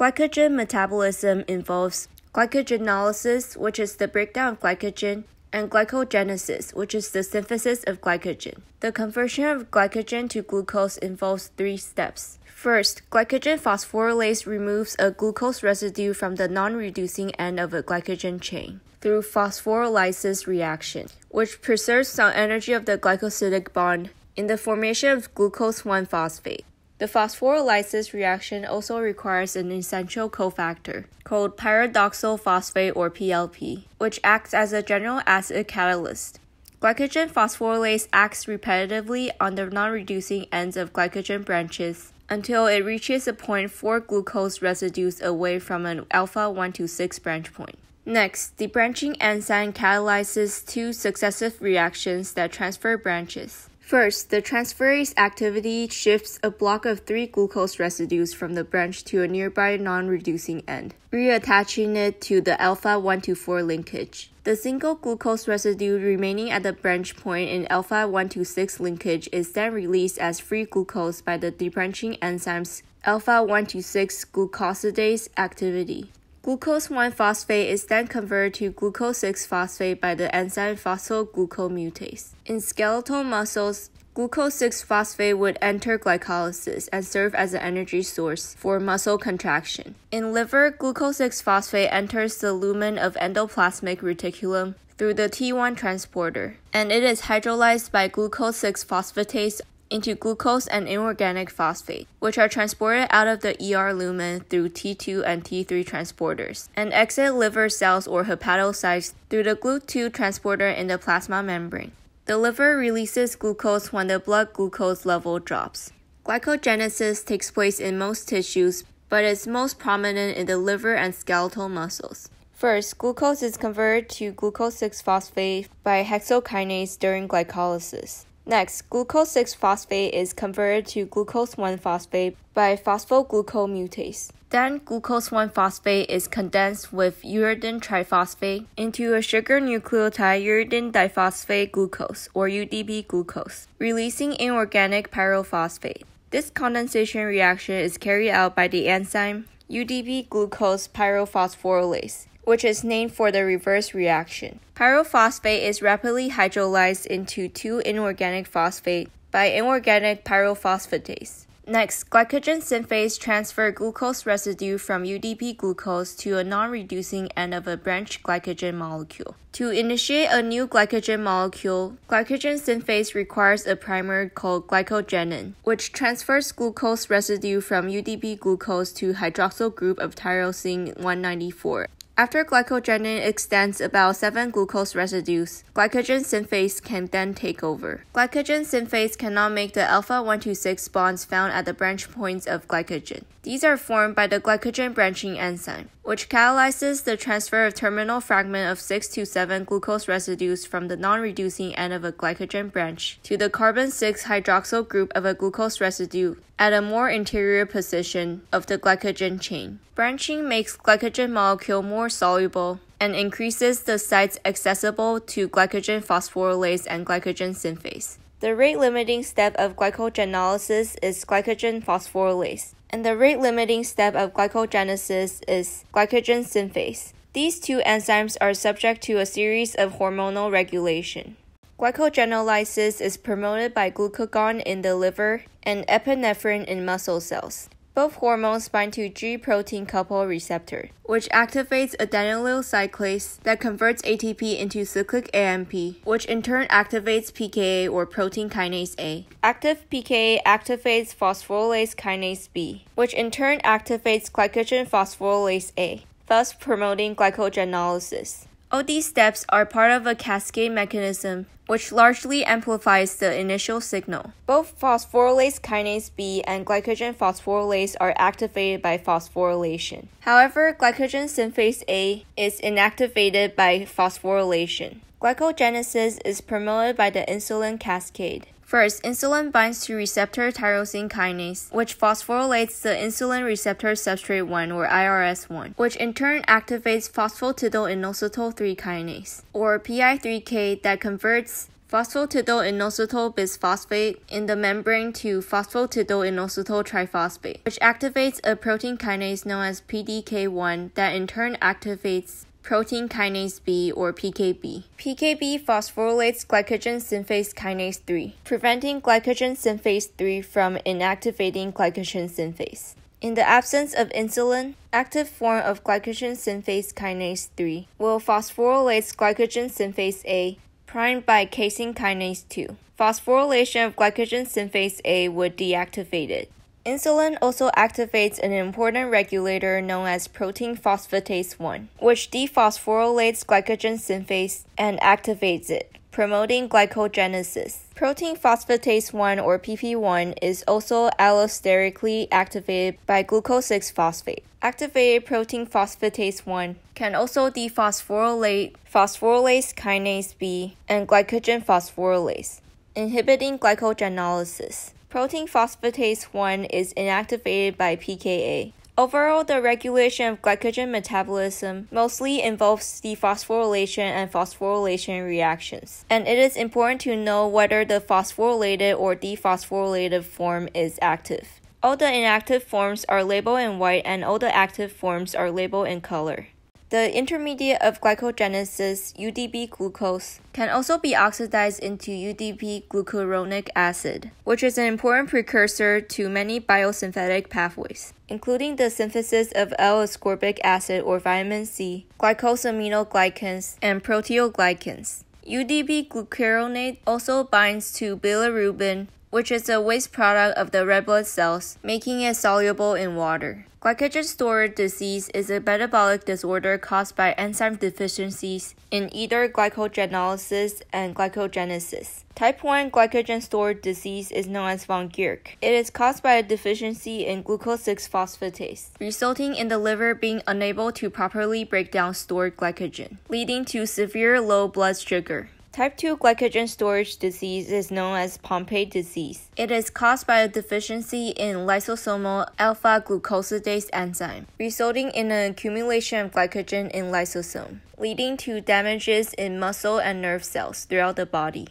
Glycogen metabolism involves glycogenolysis, which is the breakdown of glycogen, and glycogenesis, which is the synthesis of glycogen. The conversion of glycogen to glucose involves three steps. First, glycogen phosphorylase removes a glucose residue from the non reducing end of a glycogen chain through phosphorolysis reaction, which preserves some energy of the glycosidic bond in the formation of glucose 1 phosphate. The phosphorylases reaction also requires an essential cofactor called pyridoxal phosphate or PLP, which acts as a general acid catalyst. Glycogen phosphorylase acts repetitively on the non-reducing ends of glycogen branches until it reaches a point 4 glucose residues away from an alpha 1 to 6 branch point. Next, the branching enzyme catalyzes two successive reactions that transfer branches. First, the transferase activity shifts a block of three glucose residues from the branch to a nearby non-reducing end, reattaching it to the alpha 1 to 4 linkage. The single glucose residue remaining at the branch point in alpha 1 to 6 linkage is then released as free glucose by the debranching enzymes alpha 1 to 6 glucosidase activity. Glucose 1 phosphate is then converted to glucose 6 phosphate by the enzyme phosphoglucomutase. In skeletal muscles, glucose 6 phosphate would enter glycolysis and serve as an energy source for muscle contraction. In liver, glucose 6 phosphate enters the lumen of endoplasmic reticulum through the T1 transporter, and it is hydrolyzed by glucose 6 phosphatase into glucose and inorganic phosphate, which are transported out of the ER lumen through T2 and T3 transporters, and exit liver cells or hepatocytes through the GLUT2 transporter in the plasma membrane. The liver releases glucose when the blood glucose level drops. Glycogenesis takes place in most tissues, but is most prominent in the liver and skeletal muscles. First, glucose is converted to glucose 6 phosphate by hexokinase during glycolysis. Next, glucose 6 phosphate is converted to glucose 1 phosphate by phosphoglucomutase. Then, glucose 1 phosphate is condensed with uridine triphosphate into a sugar nucleotide uridine diphosphate glucose, or UDP glucose, releasing inorganic pyrophosphate. This condensation reaction is carried out by the enzyme UDP glucose pyrophosphorylase which is named for the reverse reaction. Pyrophosphate is rapidly hydrolyzed into 2 inorganic phosphate by inorganic pyrophosphatase. Next, glycogen synthase transfer glucose residue from UDP glucose to a non-reducing end of a branched glycogen molecule. To initiate a new glycogen molecule, glycogen synthase requires a primer called glycogenin, which transfers glucose residue from UDP glucose to hydroxyl group of tyrosine 194 after glycogenin extends about 7 glucose residues, glycogen synthase can then take over. Glycogen synthase cannot make the alpha 1 to 6 bonds found at the branch points of glycogen. These are formed by the glycogen branching enzyme, which catalyzes the transfer of terminal fragment of 6 to 7 glucose residues from the non-reducing end of a glycogen branch to the carbon 6 hydroxyl group of a glucose residue at a more interior position of the glycogen chain. Branching makes glycogen molecule more soluble and increases the sites accessible to glycogen phosphorylase and glycogen synthase. The rate limiting step of glycogenolysis is glycogen phosphorylase and the rate limiting step of glycogenesis is glycogen synthase. These two enzymes are subject to a series of hormonal regulation. Glycogenolysis is promoted by glucagon in the liver and epinephrine in muscle cells. Both hormones bind to G protein couple receptor, which activates adenylyl cyclase that converts ATP into cyclic AMP, which in turn activates PKA or protein kinase A. Active PKA activates phosphorylase kinase B, which in turn activates glycogen phosphorylase A, thus promoting glycogenolysis. All these steps are part of a cascade mechanism which largely amplifies the initial signal. Both phosphorylase kinase B and glycogen phosphorylase are activated by phosphorylation. However, glycogen synthase A is inactivated by phosphorylation. Glycogenesis is promoted by the insulin cascade. First, insulin binds to receptor tyrosine kinase, which phosphorylates the insulin receptor substrate 1 or IRS1, which in turn activates phosphatidylinositol 3 kinase, or PI3K that converts phosphatidylinositol bisphosphate in the membrane to phosphatidylinositol triphosphate, which activates a protein kinase known as PDK1 that in turn activates protein kinase B or PKB. PKB phosphorylates glycogen synthase kinase 3, preventing glycogen synthase 3 from inactivating glycogen synthase. In the absence of insulin, active form of glycogen synthase kinase 3 will phosphorylate glycogen synthase A primed by casein kinase 2. Phosphorylation of glycogen synthase A would deactivate it. Insulin also activates an important regulator known as protein phosphatase 1, which dephosphorylates glycogen synthase and activates it, promoting glycogenesis. Protein phosphatase 1 or PP1 is also allosterically activated by glucose 6 phosphate. Activated protein phosphatase 1 can also dephosphorylate phosphorylase kinase B and glycogen phosphorylase, inhibiting glycogenolysis. Protein phosphatase 1 is inactivated by PKA. Overall, the regulation of glycogen metabolism mostly involves dephosphorylation and phosphorylation reactions, and it is important to know whether the phosphorylated or dephosphorylated form is active. All the inactive forms are labeled in white and all the active forms are labeled in color. The intermediate of glycogenesis, UDP glucose, can also be oxidized into UDP glucuronic acid, which is an important precursor to many biosynthetic pathways, including the synthesis of L-ascorbic acid or vitamin C, glycosaminoglycans, and proteoglycans. UDP glucuronate also binds to bilirubin, which is a waste product of the red blood cells, making it soluble in water. Glycogen storage disease is a metabolic disorder caused by enzyme deficiencies in either glycogenolysis and glycogenesis. Type 1 glycogen storage disease is known as von Gierke. It is caused by a deficiency in glucose 6 phosphatase, resulting in the liver being unable to properly break down stored glycogen, leading to severe low blood sugar. Type 2 glycogen storage disease is known as Pompe disease. It is caused by a deficiency in lysosomal alpha glucosidase enzyme, resulting in an accumulation of glycogen in lysosome, leading to damages in muscle and nerve cells throughout the body.